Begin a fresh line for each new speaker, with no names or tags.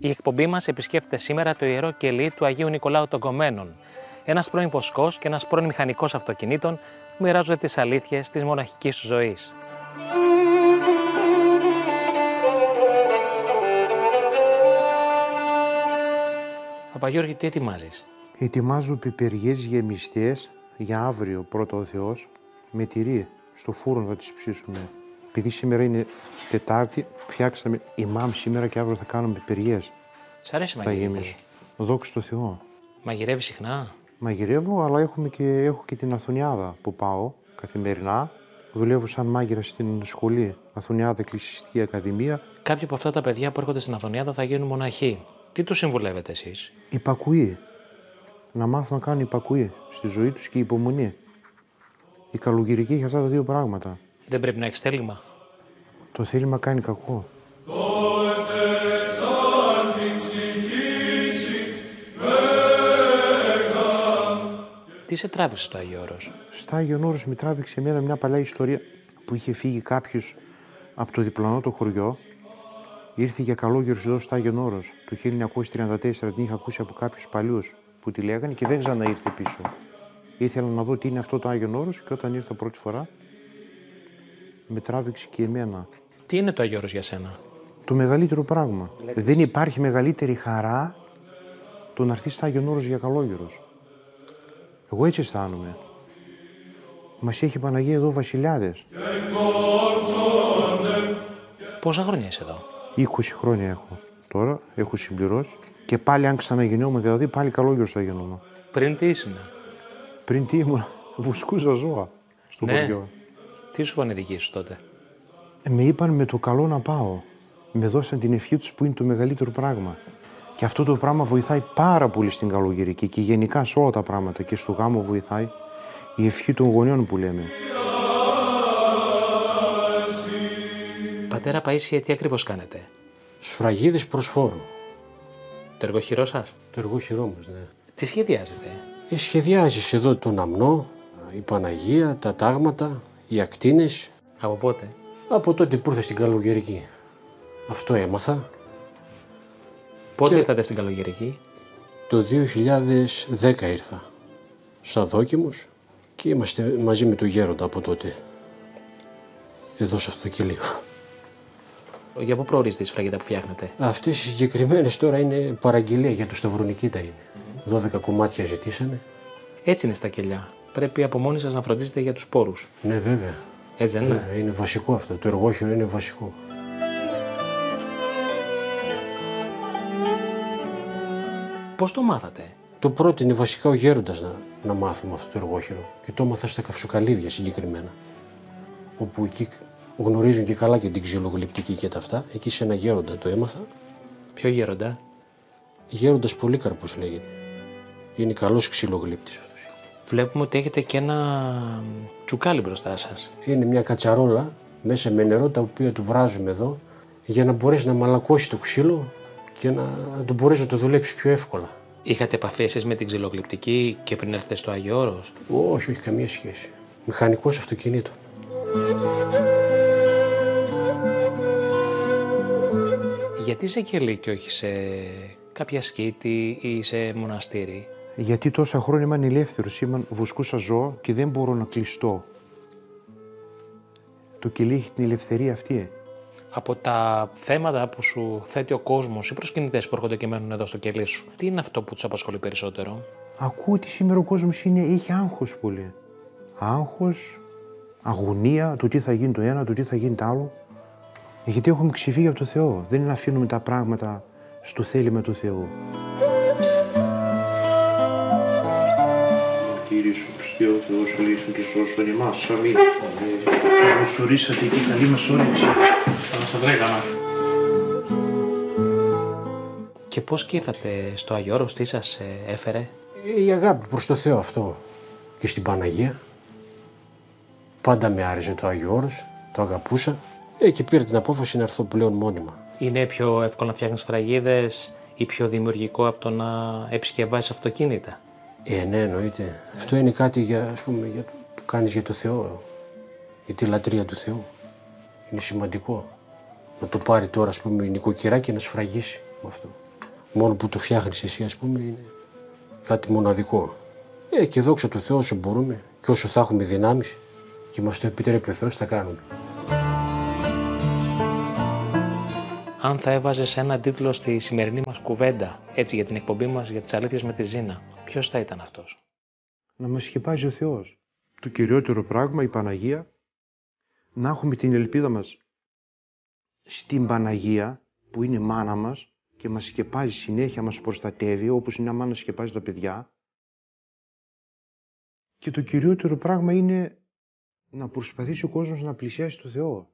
Η εκπομπή μας επισκέφτεται σήμερα το ιερό κελί του Αγίου Νικολάου των Κομμένων. Ένας πρώην βοσκός και ένας πρώην μηχανικός αυτοκινήτων μοιράζονται τις αλήθειες της μοναχικής τους ζωής. Παπαγιώργη, τι ετοιμάζεις;
Ετοιμάζω πιπεριές γεμιστές για αύριο πρώτα ο Θεός με τυρί. Στο φούρνο θα τις ψήσουμε. Επειδή σήμερα είναι Τετάρτη, φτιάξαμε ημάμ σήμερα και αύριο θα κάνουμε πιπεριές.
Σ' αρέσει
Θα
μαγειρική.
γεμίσω. Δόξα τω Θεώ.
Μαγειρεύει συχνά;
Μαγειρεύω, αλλά έχουμε και, έχω και την Αθωνιάδα που πάω καθημερινά. Δουλεύω σαν μάγειρα στην σχολή Αθωνιάδα Εκκλησιαστική Ακαδημία.
Κάποια από αυτά τα παιδιά που έρχονται στην Αθωνιάδα θα γίνουν μοναχοί. Τι τους συμβουλεύετε εσείς;
Υπακουή. Να μάθουν να κάνουν υπακουή στη ζωή τους και υπομονή. Η καλογυρική έχει αυτά τα δύο πράγματα.
Δεν πρέπει να έχεις θέλημα.
Το θέλημα κάνει κακό.
Τι σε τράβησε στο Αγίο Όρος;
Στα Άγιον Όρος με τράβηξε εμένα μια παλιά ιστορία που είχε φύγει κάποιος από το διπλανό το χωριό. Ήρθε για καλόγερος εδώ στο Άγιον Όρος το 1934. Την είχα ακούσει από κάποιους παλιούς που τη λέγανε και δεν ξανά ήρθε πίσω. Ήθελα να δω τι είναι αυτό το Άγιον Όρος και όταν ήρθα πρώτη φορά με τράβηξε και εμένα.
Τι είναι το Αγίο Όρος για σένα;
Το μεγαλύτερο πράγμα. Δεν υπάρχει μεγαλύτερη χαρά το να έρθει στο Άγιον Όρος για καλόγερος. Εγώ έτσι αισθάνομαι. Μας έχει η Παναγία εδώ βασιλιάδες.
Πόσα χρόνια είσαι εδώ;
20 χρόνια έχω τώρα, έχω συμπληρώσει. Και πάλι αν ξαναγεννιόμουν δηλαδή, πάλι καλόγερος θα γινόμουν.
Πριν τι ήσουν;
Πριν τι ήμουν, βουσκούσα ζώα στο
Ναι.
χωριό.
Τι σου είπαν οι δικοί σου τότε;
Ε, Με είπαν με το καλό να πάω. Με δώσαν την ευχή τους που είναι το μεγαλύτερο πράγμα. Και αυτό το πράγμα βοηθάει πάρα πολύ στην καλογερική και γενικά σε όλα τα πράγματα. Και στο γάμο βοηθάει η ευχή των γονιών που λέμε.
Πατέρα Παΐσιε, τι ακριβώς κάνετε;
Σφραγίδες προσφόρου.
Το εργοχειρό σας;
Το εργόχειρό μας, ναι.
Τι σχεδιάζετε;
Ε, σχεδιάζεις εδώ τον αμνό, η Παναγία, τα τάγματα, οι ακτίνες.
Από πότε;
Από τότε που ήρθα στην καλογερική. Αυτό έμαθα.
Πότε
Και-
ήρθατε στην Καλογερική;
Το 2010 ήρθα. Σαν δόκιμος και είμαστε μαζί με τον Γέροντα από τότε. Εδώ σε αυτό το κελίο.
Για πού προορίζετε η σφραγίδα που φτιάχνετε;
Αυτές οι συγκεκριμένες τώρα είναι παραγγελία για το Σταυρονικήτα είναι. 12 κομμάτια ζητήσανε.
Έτσι είναι στα κελιά. Πρέπει από μόνοι σας να φροντίζετε για τους σπόρους.
Ναι βέβαια.
Έτσι δεν είναι;
Βέβαια, είναι βασικό αυτό. Το εργόχειρο είναι βασικό.
Πώς το μάθατε;
Το πρώτο είναι βασικά ο γέροντας να, να μάθουμε αυτό το εργόχειρο. Και το έμαθα στα καυσοκαλύβια συγκεκριμένα. Όπου εκεί γνωρίζουν και καλά και την ξυλογλυπτική και τα αυτά. Εκεί σε ένα γέροντα το έμαθα.
Ποιο γέροντα;
Γέροντας Πολύκαρπος λέγεται. Είναι καλός ξυλογλύπτης αυτός.
Βλέπουμε ότι έχετε και ένα τσουκάλι μπροστά σας.
Είναι μια κατσαρόλα μέσα με νερό τα οποία του βράζουμε εδώ για να μπορέσει να μαλακώσει το ξύλο και να το μπορέσει να το δουλέψει πιο εύκολα.
Είχατε επαφή εσείς με την ξυλογλυπτική και πριν έρθετε στο Άγιο Όρος.
Όχι, όχι καμία σχέση. Μηχανικός αυτοκινήτων.
Γιατί σε κελί και όχι σε κάποια σκήτη ή σε μοναστήρι;
Γιατί τόσα χρόνια είμαι ελεύθερος, είμαι βουσκούσα ζώο και δεν μπορώ να κλειστώ. Το κελί έχει την ελευθερία αυτή.
Από τα θέματα που σου θέτει ο κόσμος, οι προσκυνητές που έρχονται και μένουν εδώ στο κελί σου, τι είναι αυτό που τους απασχολεί περισσότερο;
Ακούω ότι σήμερα ο κόσμος είναι, έχει άγχος πολύ. Άγχος, αγωνία, το τι θα γίνει το ένα, το τι θα γίνει το άλλο. Γιατί έχουμε ξεφύγει από το Θεό. Δεν είναι να αφήνουμε τα πράγματα στο θέλημα του Θεού. Κύριε σου Χριστέ ο Θεός λύσουν και σώσον εμάς. Αμήν. Καλώς ορίσατε και καλή μας όρεξη. Θα σας λέγανα.
Και πώς και ήρθατε στο Άγιο Όρος, τι σας ε, έφερε;
Ε, Η αγάπη προς το Θεό αυτό και στην Παναγία. Πάντα με άρεσε το Άγιο Όρος, το αγαπούσα ε, και πήρα την απόφαση να έρθω πλέον μόνιμα.
Είναι πιο εύκολο να φτιάχνεις φραγίδες ή πιο δημιουργικό από το να επισκευάσεις αυτοκίνητα;
Ε, ναι, εννοείται. Αυτό είναι κάτι για, ας πούμε, για, που κάνεις για το Θεό, για τη λατρεία του Θεού. Είναι σημαντικό. Να το πάρει τώρα, ας πούμε, η νοικοκυρά και να σφραγίσει με αυτό. Μόνο που το φτιάχνεις εσύ, ας πούμε, είναι κάτι μοναδικό. Ε, και δόξα τω Θεώ όσο μπορούμε και όσο θα έχουμε δυνάμεις και μας το επιτρέπει ο Θεός, θα κάνουμε.
Αν θα έβαζες ένα τίτλο στη σημερινή μας κουβέντα, έτσι για την εκπομπή μας για τις αλήθειες με τη Ζήνα, ποιος θα ήταν αυτός;
Να μας σκεπάζει ο Θεός. Το κυριότερο πράγμα, η Παναγία, να έχουμε την ελπίδα μας στην Παναγία, που είναι μάνα μας και μας σκεπάζει συνέχεια, μας προστατεύει, όπως είναι μια μάνα σκεπάζει τα παιδιά. Και το κυριότερο πράγμα είναι να προσπαθήσει ο κόσμος να πλησιάσει το Θεό.